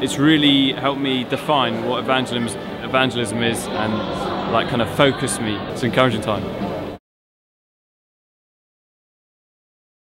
It's really helped me define what evangelism, evangelism is and like kind of focus me. It's an encouraging time.